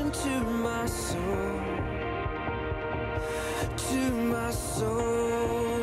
connection to my soul. To my soul.